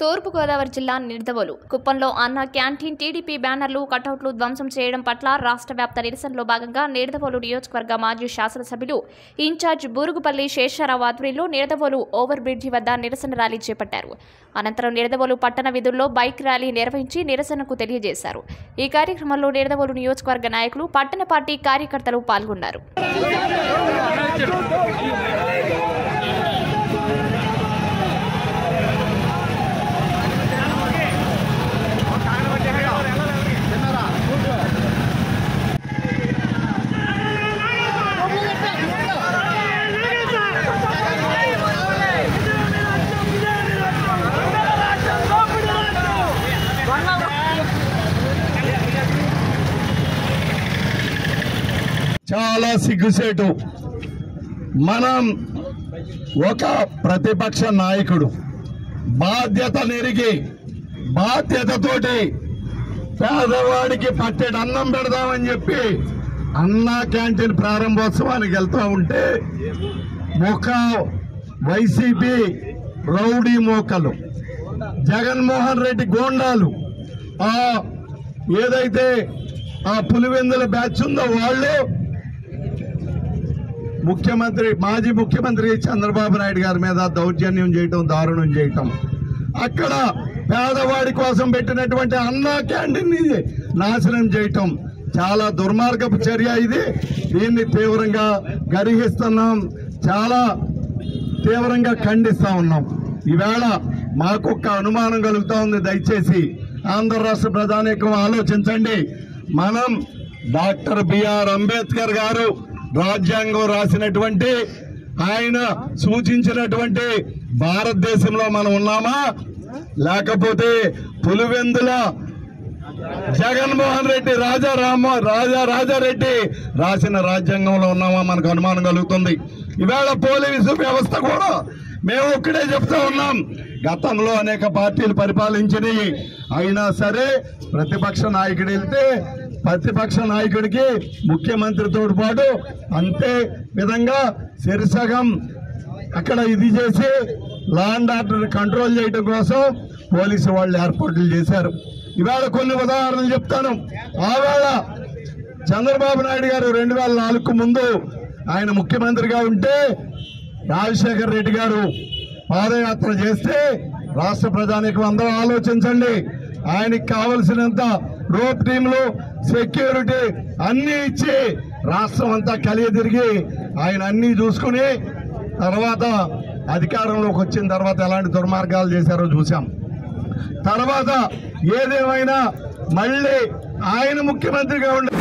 తూర్పుగోదావరి జిల్లా నిర్దవోలు కుప్పంలో అన్న క్యాంటీన్ టీడీపీ బ్యానర్లు కటౌట్లు ధ్వంసం చేయడం పట్ల రాష్ట్ర వ్యాప్త నిరసనలో భాగంగా నిర్దవోలు నియోజకవర్గ మాజీ శాసనసభ్యులు ఇన్ఛార్జ్ బూరుగుపల్లి శేషారావు ఆధ్వర్యంలో నిర్దవోలు ఓవర్ బ్రిడ్జి వద్ద నిరసన ర్యాలీ చేపట్టారు. అనంతరం నిర్దవోలు పట్టణ విధుల్లో బైక్ ర్యాలీ నిర్వహించి నిరసనకు తెలియజేశారు. ఈ కార్యక్రమంలో నిర్దవోలు నియోజకవర్గ నాయకులు పట్టణ పార్టీ కార్యకర్తలు పాల్గొన్నారు. చాలా సిగ్గుసేటు మనం ఒక ప్రతిపక్ష నాయకుడు బాధ్యత నెరిగి బాధ్యతతోటి పేదవాడికి పట్టెడు అన్నం పెడదామని చెప్పి అన్నా క్యాంటీన్ ప్రారంభోత్సవానికి వెళ్తూ ఉంటే ఒక వైసీపీ రౌడీ మోకలు జగన్మోహన్ రెడ్డి గోండాలు ఆ ఏదైతే ఆ పులివెందుల బ్యాచ్ ఉందో వాళ్ళు ముఖ్యమంత్రి మాజీ ముఖ్యమంత్రి చంద్రబాబు నాయుడు గారి మీద దౌర్జన్యం చేయటం దారుణం చేయటం. అక్కడ పేదవాడి కోసం పెట్టినటువంటి అన్నా క్యాంటీన్ నాశనం చేయటం. చాలా దుర్మార్గపు చర్య ఇది. దీన్ని తీవ్రంగా గరిహిస్తున్నాం. చాలా తీవ్రంగా ఖండిస్తా ఉన్నాం. ఈవేళ మాకు ఒక అనుమానం కలుగుతూ ఉంది. దయచేసి ఆంధ్ర రాష్ట్ర ప్రధానికం ఆలోచించండి. మనం డాక్టర్ బిఆర్ అంబేద్కర్ గారు రాజ్యాంగం రాసినటువంటి ఆయన సూచించినటువంటి భారతదేశంలో మనం ఉన్నామా? లేకపోతే పులివెందుల జగన్మోహన్ రెడ్డి రాజా రామ రాజా రాజారెడ్డి రాసిన రాజ్యాంగంలో ఉన్నామా? మనకు అనుమానం కలుగుతుంది. ఈవేళ పోలీసు వ్యవస్థ కూడా మేము ఒక్కడే చెప్తా ఉన్నాం. గతంలో అనేక పార్టీలు పరిపాలించినవి. అయినా సరే ప్రతిపక్ష నాయకుడు వెళ్తే ప్రతిపక్ష నాయకుడికి ముఖ్యమంత్రితో పాటు అంతే విధంగా సిరిసగం అక్కడ ఇది చేసి లా అండ్ ఆర్డర్ కంట్రోల్ చేయడం కోసం పోలీసు వాళ్ళు ఏర్పాట్లు చేశారు. ఇవాళ కొన్ని ఉదాహరణలు చెప్తాను. ఆవేళ చంద్రబాబు నాయుడు గారు రెండు వేల నాలుగుకు ముందు ఆయన ముఖ్యమంత్రిగా ఉంటే రాజశేఖర్ రెడ్డి గారు పాదయాత్ర చేస్తే రాష్ట్ర ప్రజానికి అందరూ ఆలోచించండి. ఆయనకి కావలసినంత రోప్ టీంలు సెక్యూరిటీ అన్ని ఇచ్చి రాష్ట్రం అంతా కలిగి తిరిగి ఆయన అన్ని చూసుకుని తర్వాత అధికారంలోకి వచ్చిన తర్వాత ఎలాంటి దుర్మార్గాలు చేశారో చూసాం తర్వాత ఏదేమైనా మళ్ళీ ఆయన ముఖ్యమంత్రిగా ఉండే